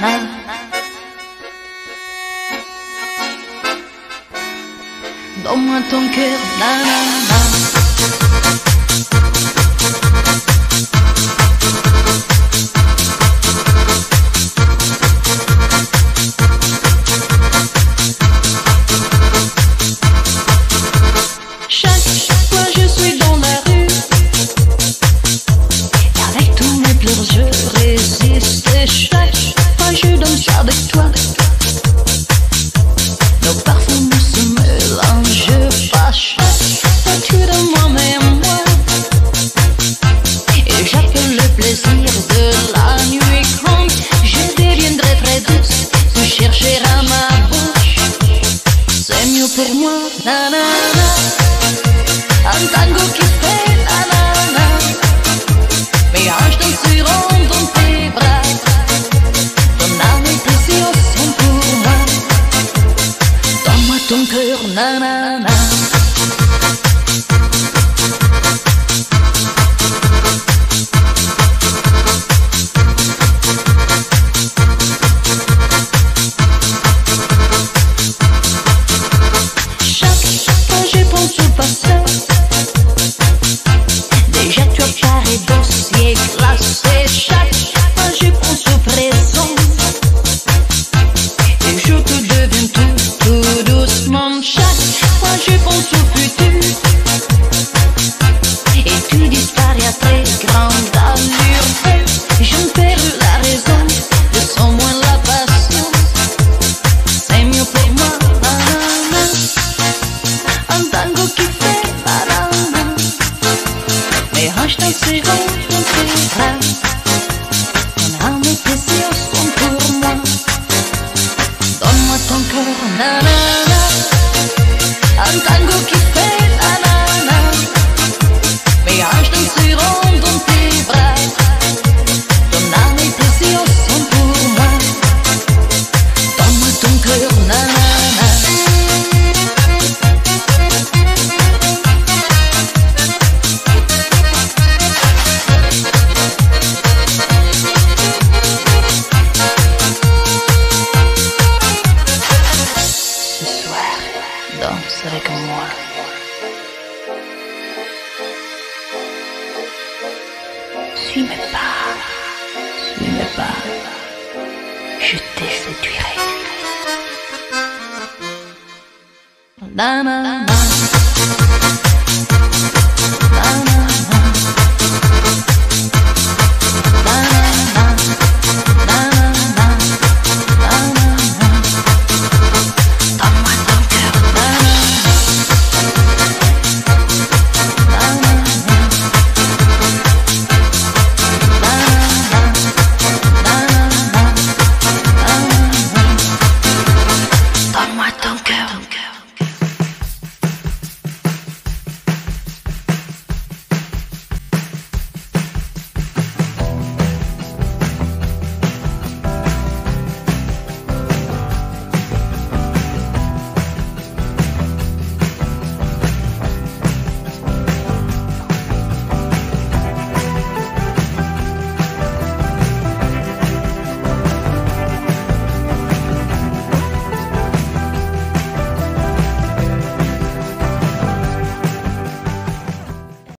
này. Dans ma ton cœur, na na na. mieux pour moi. Nanana, un tango qui fait nanana. Mais je te suis dans tes bras. Ton âme est précieuse pour moi. Donne-moi ton cœur, nanana. Chaque fois je pense au présent et je te deviens tout doucement. Chaque fois je pense au futur et tu disparaît très grande allure. Je ne perds la raison, De sens moins la passion. C'est mieux pour moi, andando que fais parano. Mais reste en suivant. je te séduirai.